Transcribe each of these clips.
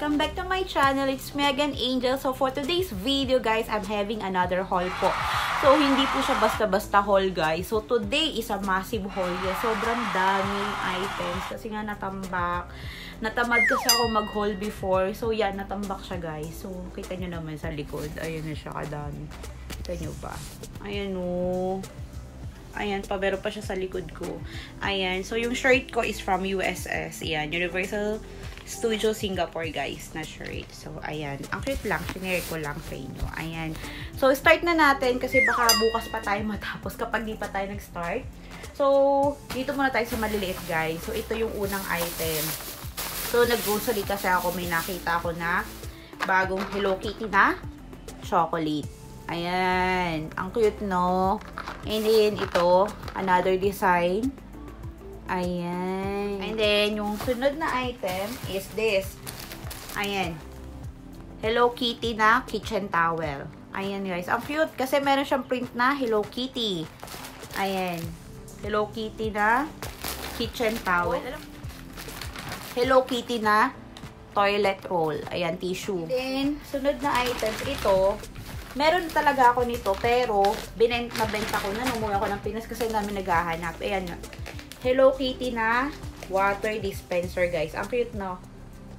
Welcome back to my channel. It's Megan Angel. So, for today's video, guys, I'm having another haul po. So, hindi po siya basta-basta haul, guys. So, today is a massive haul. Yeah, sobrang daming items. Kasi nga natambak. Natamad kasi ako mag-haul before. So, yan, natambak siya, guys. So, kita nyo naman sa likod. Ayan na siya kadami. Kita nyo ba? Ayan o. Ayan pa, meron pa siya sa likod ko. Ayan. So, yung shirt ko is from USS. Ayan. Universal Studio Singapore, guys, na shirt. So, ayan. Ang cute lang. Sinare ko lang sa inyo. Ayan. So, start na natin kasi baka bukas pa tayo matapos kapag di pa tayo nag-start. So, dito muna tayo sa maliliit, guys. So, ito yung unang item. So, nag-grocery kasi ako. May nakita ako na bagong Hello Kitty na chocolate. Ayan. Ang cute, no? And then, ito, another design. Ayan. And then, yung sunod na item is this. Ayan. Hello Kitty na kitchen towel. Ayan, guys. Ang cute kasi meron siyang print na Hello Kitty. Ayan. Hello Kitty na kitchen towel. Hello Kitty na toilet roll. Ayan, tissue. Then, sunod na item, ito, meron talaga ako nito, pero binent nabenta ko na nung ako ng Pinas kasi namin naghahanap. Ayan, Hello Kitty na water dispenser, guys. Ang cute, no?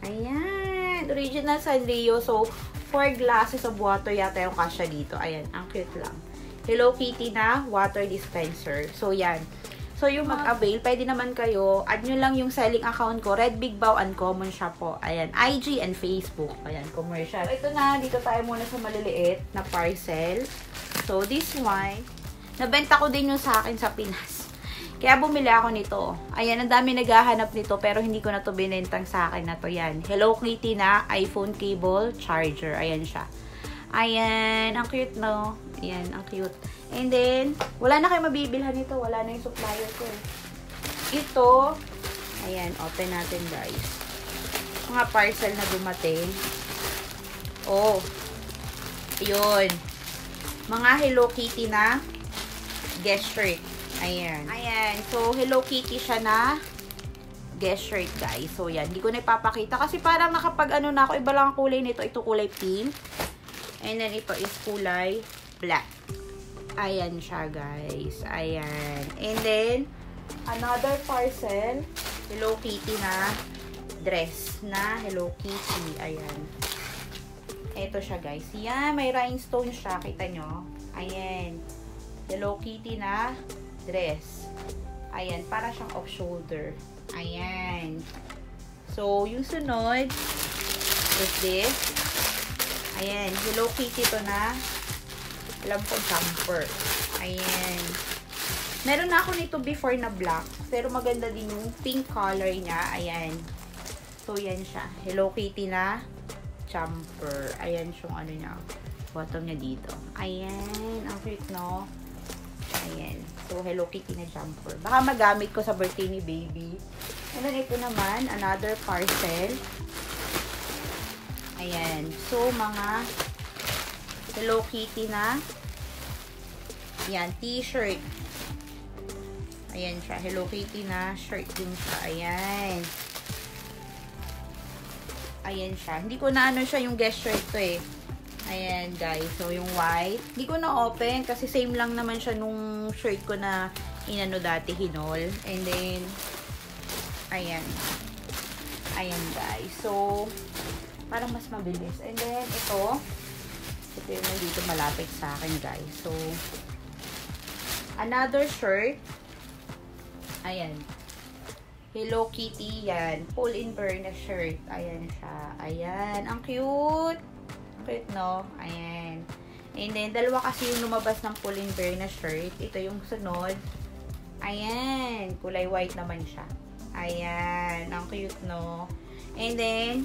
Ayan, original Sanrio. So, 4 glasses of water yata yung kasya dito. Ayan, ang cute lang. Hello Kitty na water dispenser. So, yan. So, yung mag-avail, pwede naman kayo, add nyo lang yung selling account ko, Red Big Bow Uncommon siya po. Ayan, IG and Facebook. Ayan, commercial. Ito na, dito tayo muna sa maliliit na parcel. So, this one, nabenta ko din yung sa akin sa Pinas. Kaya bumili ako nito. Ayan, ang dami naghahanap nito, pero hindi ko na to binentang sa akin na to. Yan, Hello Kitty na iPhone cable charger. Ayan siya. Ayan, ang cute no. Ayan, ang cute. And then, wala na kayo mabibilhan nito. Wala na yung supplier ko eh. Ito, ayan, open natin guys. Mga parcel na dumating. Oh, yun. Mga Hello Kitty na guest shirt. Ayan. Ayan. So, Hello Kitty siya na guest shirt, guys. So, yan. Hindi ko na ipapakita. Kasi parang nakapag ano na ako, iba lang ang kulay nito. Ito kulay pink. And then, ito is kulay black. Ayan siya, guys. Ayan. And then, another parcel. Hello Kitty na dress na Hello Kitty. Ayan. Ito siya, guys. Yan, may rhinestone siya. Kita nyo? Ayan. Hello Kitty na dress. Ayan, para siyang off-shoulder. Ayan. So, yung sunod is this. Ayan, Hello Kitty to na alam ko jumper. Ayan. Meron na ako nito before na black. Pero maganda din yung pink color niya. Ayan. So, yan siya. Hello Kitty na jumper. Ayan yung ano niya. Bottom niya dito. Ayan. Ang cute, no? Ayan. So, Hello Kitty na jumper. Baka magamit ko sa birthday ni baby. And then, ito naman, another parcel. Ayan. So, mga Hello Kitty na yan, t-shirt. Ayan siya. Hello Kitty na shirt din siya. Ayan. Ayan siya. Hindi ko na ano siya yung guest shirt to eh. Ayan, guys. So, yung white. Hindi ko na open kasi same lang naman siya nung shirt ko na inano dati, hinol. And then, ayan. Ayan, guys. So, parang mas mabilis. And then, ito. Ito yung dito malapit sa akin, guys. So, another shirt. Ayan. Hello Kitty, yan. Pull in burn na shirt. Ayan siya. Ayan. Ang cute. Cute, no? Ayan. And then, dalawa kasi yung lumabas ng pull burn na shirt. Ito yung sunod. Ayan. Kulay white naman siya. Ayan. Ang cute, no? And then,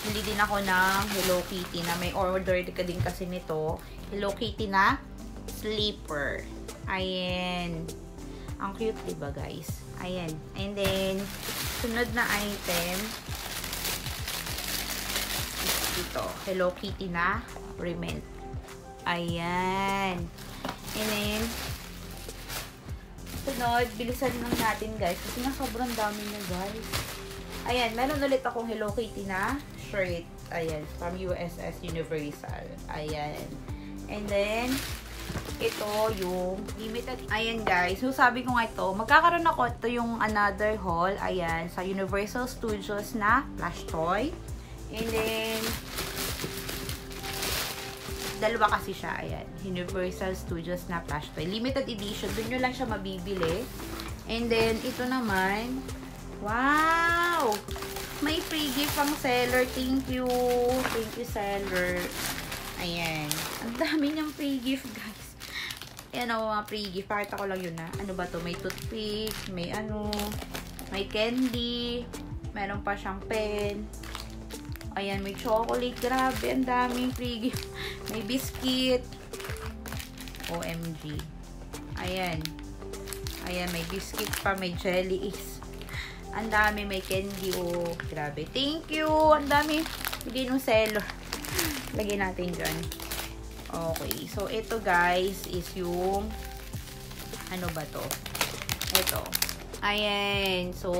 hindi din ako ng Hello Kitty na may order ka din kasi nito. Hello Kitty na sleeper. Ayan. Ang cute, diba guys? Ayan. And then, sunod na item. Ito. Hello Kitty na remelt. Ayan. And then, sunod, bilisan lang natin guys. Kasi nga sobrang dami na guys. Ayan, meron ulit akong Hello Kitty na shirt. Ayan, from USS Universal. Ayan. And then, ito yung limited. Ayan guys, so sabi ko nga ito, magkakaroon ako ito yung another haul. Ayan, sa Universal Studios na plush toy. And then, dalawa kasi siya. Ayan. Universal Studios na plush toy. Limited edition. Doon nyo lang siya mabibili. And then, ito naman. Wow! May free gift ang seller. Thank you. Thank you, seller. Ayan. Ang dami niyang free gift, guys. Ayan o, mga free gift. Pakita ko lang yun na. Ano ba to? May toothpick. May ano. May candy. Meron pa siyang pen. Ayan, may chocolate. Grabe, ang daming free. May biscuit. OMG. Ayan. Ayan, may biscuit pa. May jelly is. Ang dami. May candy. Oh, grabe. Thank you. Ang dami. Hindi nung seller. Lagyan natin dyan. Okay. So, ito guys is yung ano ba to? Ito. Ayan. So,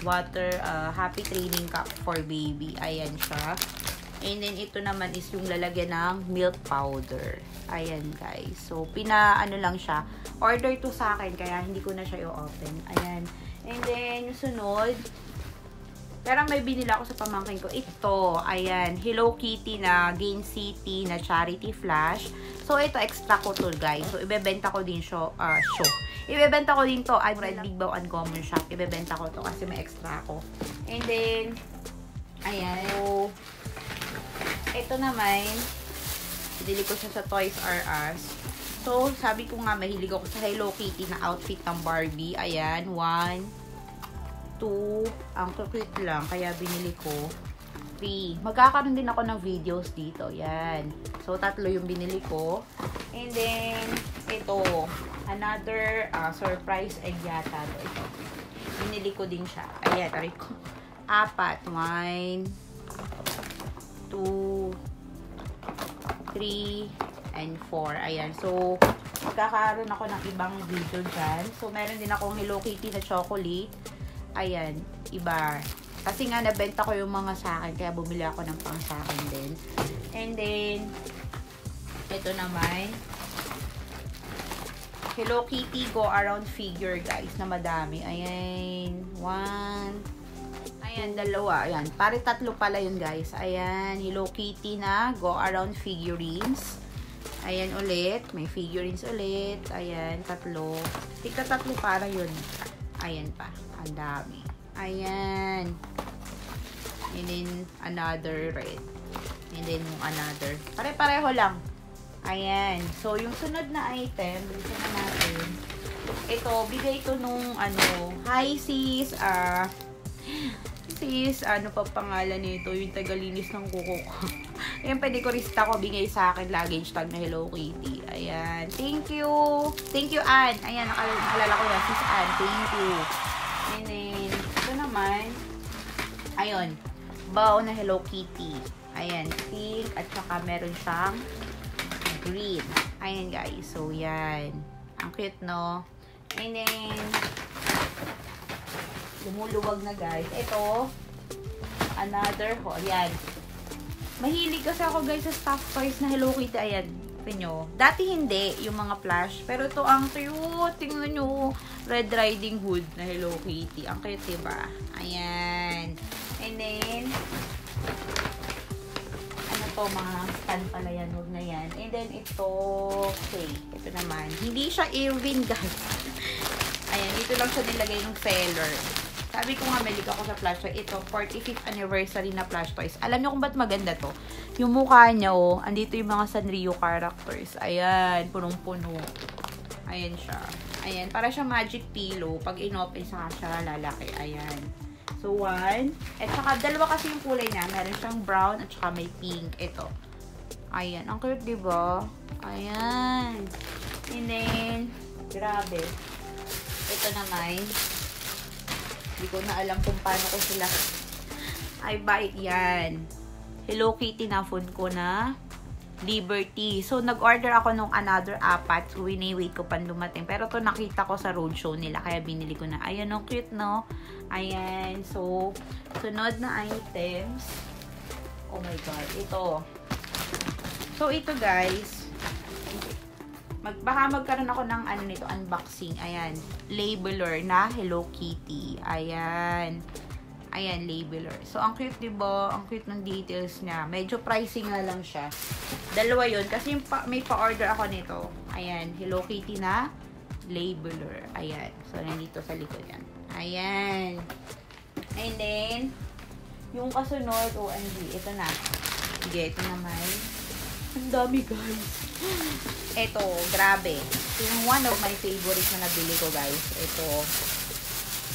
water, uh, happy training cup for baby. Ayan siya. And then, ito naman is yung lalagyan ng milk powder. Ayan, guys. So, pina, ano lang siya. Order to sa akin, kaya hindi ko na siya i-open. Ayan. And then, yung sunod, Parang may binila ako sa pamangkin ko. Ito, ayan, Hello Kitty na Gain City na Charity Flash. So, ito, extra ko to, guys. So, ibebenta ko din show. Uh, show. Ibebenta ko din to. I'm Red Big Bow Uncommon Shop. Ibebenta ko to kasi may extra ako. And then, ayan. So, ito naman, binili ko siya sa Toys R Us. So, sabi ko nga, mahilig ako sa Hello Kitty na outfit ng Barbie. Ayan, one, 2. Ang cute lang. Kaya binili ko. 3. Magkakaroon din ako ng videos dito. Yan. So, tatlo yung binili ko. And then, ito. Another uh, surprise egg yata. Ito. Binili ko din siya. Ayan. Aray ko. Apat. 1, 2, 3, and 4. Ayan. So, magkakaroon ako ng ibang video dyan. So, meron din akong Hello Kitty na chocolate ayan, iba. Kasi nga, nabenta ko yung mga sa akin, kaya bumili ako ng pang sa akin din. And then, ito naman, Hello Kitty Go Around Figure, guys, na madami. Ayan, one, ayan, dalawa, ayan. Pare tatlo pala yun, guys. Ayan, Hello Kitty na Go Around Figurines. Ayan ulit, may figurines ulit. Ayan, tatlo. Tika tatlo para yun. Ayan pa. Ang dami. Ayan. And then, another red. And then, yung another. Pare-pareho lang. Ayan. So, yung sunod na item, bilisan na natin. Ito, bigay ito nung, ano, hi sis, ah, uh, sis, ano pa pangalan nito, yung tagalinis ng kuko ko. Ayan, pwede ko bigay sa akin luggage tag na Hello Kitty. Ayan, thank you. Thank you, Ann. Ayan, nakalala ko na, sis Ann, thank you. And then, ito naman, ayun, bow na Hello Kitty. Ayan, pink, at saka meron siyang green. Ayan, guys. So, yan. Ang cute, no? And then, lumuluwag na, guys. Ito, another haul. Yan. Mahilig kasi ako, guys, sa stuffed toys na Hello Kitty. Ayan nyo. Dati hindi, yung mga plush. Pero ito ang cute. Tingnan nyo. Red Riding Hood na Hello Kitty. Ang cute, diba? Ayan. And then, ano to, mga stand pala yan. Huwag na yan. And then, ito, okay. Ito naman. Hindi siya earring, guys. Ayan, dito lang siya nilagay ng seller. Sabi ko nga, malig ako sa plush toy. Ito, 45th anniversary na plush toys. Alam niyo kung ba't maganda to? Yung mukha niya, oh, andito yung mga Sanrio characters. Ayan, punong-puno. Ayan siya. Ayan, para siya magic pillow. Pag inopen sa siya, lalaki. Ayan. So, one. At saka, dalawa kasi yung kulay niya. Meron siyang brown at saka may pink. Ito. Ayan. Ang cute, diba? Ayan. And then, grabe. Ito naman, hindi ko na alam kung paano ko sila ay buy yan. Hello Kitty na phone ko na Liberty. So, nag-order ako nung another apat. So, wini-wait ko pan dumating. Pero to nakita ko sa roadshow nila. Kaya binili ko na. Ayan, no, cute, no? Ayan. So, sunod na items. Oh my God. Ito. So, ito guys. Mag, baka magkaroon ako ng ano nito, unboxing. Ayan. Labeler na Hello Kitty. Ayan. Ayan, labeler. So, ang cute, diba? Ang cute ng details niya. Medyo pricing na lang siya. Dalawa yun. Kasi pa, may pa-order ako nito. Ayan, Hello Kitty na labeler. Ayan. So, nandito sa likod yan. Ayan. And then, yung kasunod, OMG, ito na. Sige, ito naman. Ang dami, guys. Ito, grabe. Ito yung one of my favorite na nabili ko, guys. Ito,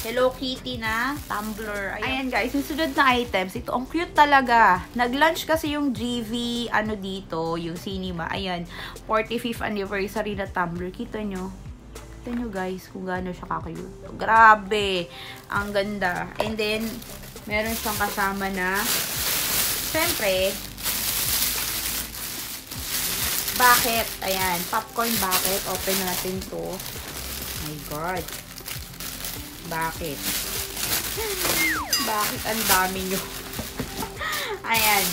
Hello Kitty na tumbler. Ayan. Ayan guys, yung sunod na items, ito ang cute talaga. Nag-lunch kasi yung GV, ano dito, yung cinema. Ayan, 45th anniversary na tumbler. Kita nyo? Kita nyo guys, kung gaano siya kakayut. Grabe! Ang ganda. And then, meron siyang kasama na, syempre, bucket. Ayan, popcorn bucket. Open natin to. my God. Bakit? Bakit ang dami nyo? Ayan.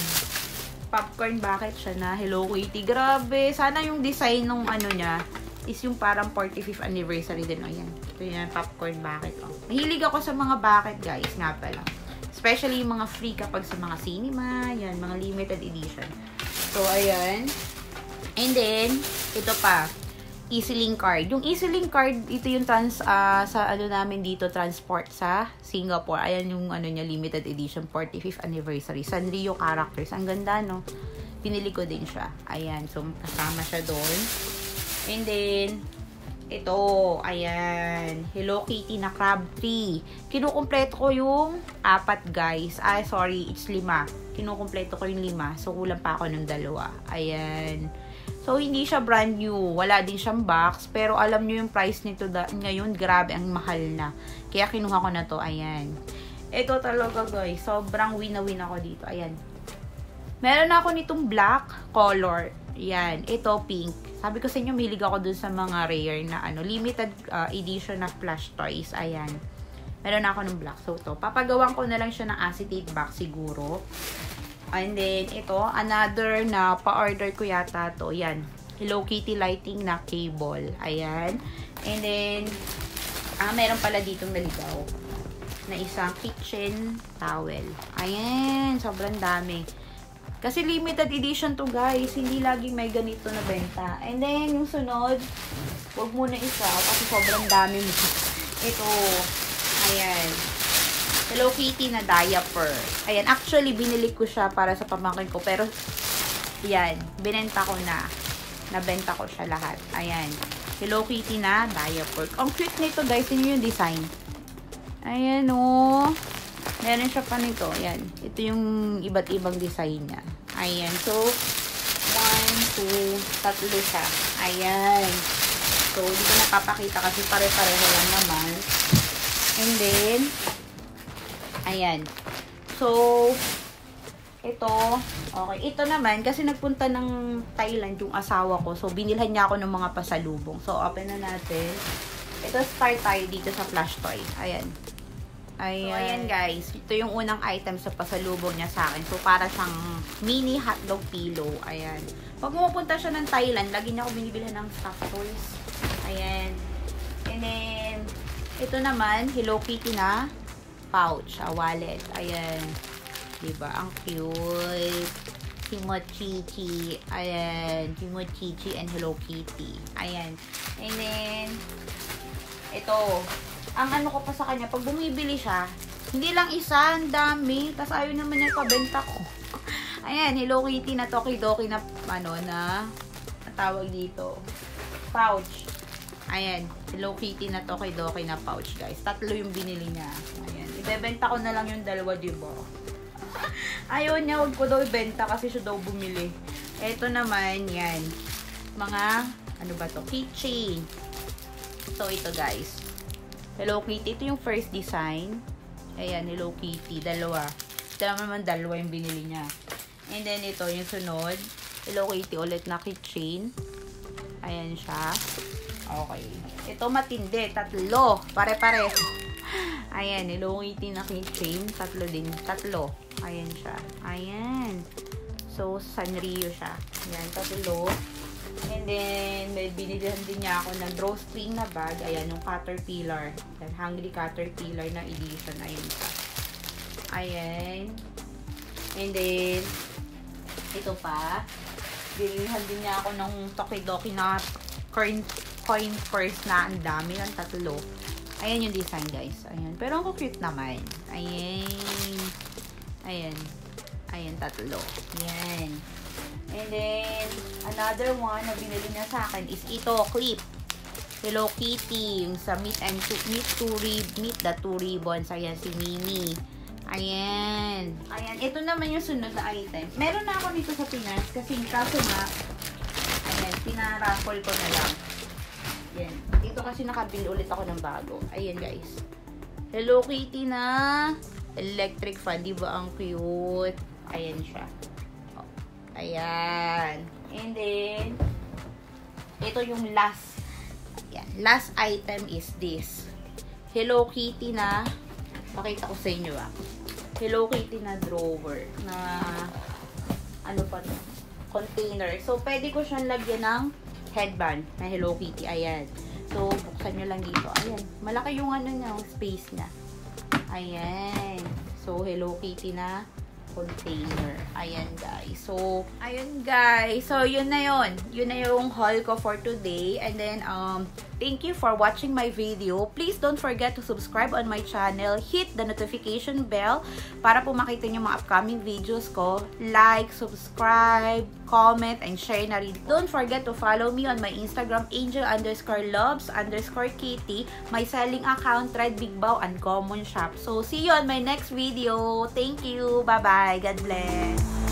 Popcorn bakit siya na Hello Kitty. Grabe. Sana yung design nung ano niya is yung parang 45th anniversary din. Ayan. Ito yung popcorn bakit. Oh. Mahilig ako sa mga bakit guys. Nga pala. Especially yung mga free kapag sa mga cinema. Yan. Mga limited edition. So, ayan. And then, ito pa EasyLink card. Yung EasyLink card, ito yung trans, uh, sa ano namin dito, transport sa Singapore. Ayan yung ano niya, limited edition, 45th anniversary. Sanrio characters. Ang ganda, no? Pinili ko din siya. Ayan, so kasama siya doon. And then, ito, ayan, Hello Kitty na crab tree. Kinukumpleto ko yung apat, guys. Ay, sorry, it's lima. Kinukumpleto ko yung lima. So, kulang pa ako ng dalawa. Ayan. So, hindi siya brand new. Wala din siyang box. Pero alam nyo yung price nito da- ngayon, grabe, ang mahal na. Kaya kinuha ko na to. Ayan. Ito talaga guys. Sobrang win na win ako dito. Ayan. Meron ako nitong black color. Ayan. Ito pink. Sabi ko sa inyo, mahilig ako dun sa mga rare na ano, limited uh, edition na plush toys. Ayan. Meron ako ng black. So, to. Papagawan ko na lang siya ng acetate box siguro. And then, ito, another na pa-order ko yata to. Yan. Hello Kitty lighting na cable. Ayan. And then, ah, meron pala ditong naligaw na isang kitchen towel. Ayan. Sobrang dami. Kasi limited edition to guys. Hindi laging may ganito na benta. And then, yung sunod, wag muna isa kasi sobrang dami mo. Ito. Ayan. Hello Kitty na diaper. Ayan, actually, binili ko siya para sa pamangkin ko. Pero, yan, binenta ko na. Nabenta ko siya lahat. Ayan. Hello Kitty na diaper. Ang cute nito, guys. Yun yung design. Ayan, oh. Meron siya pa nito. Ayan. Ito yung iba't ibang design niya. Ayan. So, one, two, tatlo siya. Ayan. So, hindi ko napapakita kasi pare-pareho lang naman. And then, Ayan. So, ito, okay. Ito naman, kasi nagpunta ng Thailand yung asawa ko. So, binilhan niya ako ng mga pasalubong. So, open na natin. Ito, start tayo dito sa flash toy. Ayan. Ayan. So, ayan guys. Ito yung unang item sa pasalubong niya sa akin. So, para siyang mini hotdog pillow. Ayan. Pag pumupunta siya ng Thailand, lagi niya ako binibilhan ng stuffed toys. Ayan. And then, ito naman, Hello Kitty na pouch, a wallet. Ayan. Diba? Ang cute. Si Mochichi. Ayan. Si Mochichi and Hello Kitty. Ayan. And then, ito. Ang ano ko pa sa kanya, pag bumibili siya, hindi lang isa, ang dami. Tapos ayaw naman niya pabenta ko. Ayan, Hello Kitty na Tokidoki na, ano, na, natawag dito. Pouch. Ayan, Hello Kitty na Tokidoki na pouch, guys. Tatlo yung binili niya. Ayan. Ibebenta ko na lang yung dalawa, di ba? Ayaw niya, huwag ko daw ibenta kasi siya daw bumili. Ito naman, yan. Mga, ano ba to? Keychain. So, ito guys. Hello Kitty. Ito yung first design. Ayan, Hello Kitty. Dalawa. Ito naman dalawa yung binili niya. And then, ito yung sunod. Hello Kitty ulit na keychain. Ayan siya. Okay. Ito matindi. Tatlo. Pare-pare. Ayan. Kitty na keychain. Tatlo din. Tatlo. Ayan siya. Ayan. So, Sanrio siya. Ayan. Tatlo. And then, may binilihan din niya ako ng drawstring na bag. Ayan, yung Caterpillar. Ayan, Hungry Caterpillar na edition. Ayan siya. Ayan. And then, ito pa. Binilihan din niya ako ng Tokidoki na coin, coin purse na ang dami ng tatlo. Ayan yung design, guys. Ayan. Pero ang cute naman. Ayan. Ayan. Ayan, tatlo. Ayan. And then, another one na binili niya sa akin is ito, clip. Hello Kitty. Yung sa Meet and to, Meet to Rib, Meet the Two Ribbons. Ayan, si Mimi. Ayan. Ayan. Ito naman yung sunod na item. Meron na ako nito sa Pinas kasi kaso nga, ayan, pinaraffle ko na lang. Ayan. Dito kasi nakabili ulit ako ng bago. Ayan, guys. Hello Kitty na electric fan. Di ba ang cute? Ayan siya. Oh. Ayan. And then, ito yung last. Ayan. Last item is this. Hello Kitty na pakita ko sa inyo ah. Hello Kitty na drawer na ano pa to? Container. So, pwede ko siyang lagyan ng headband na Hello Kitty. Ayan. So, buksan nyo lang dito. Ayan. Malaki yung ano niya, space niya. Ayan. So, Hello Kitty na container. Ayan, guys. So, ayun, guys. So, yun na yun. Yun na yung haul ko for today. And then, um, thank you for watching my video. Please don't forget to subscribe on my channel. Hit the notification bell para po makita nyo mga upcoming videos ko. Like, subscribe, comment, and share na rin. Don't forget to follow me on my Instagram, angel underscore loves underscore kitty, my selling account, Red Big Bow, and Common Shop. So, see you on my next video. Thank you. Bye-bye. God bless.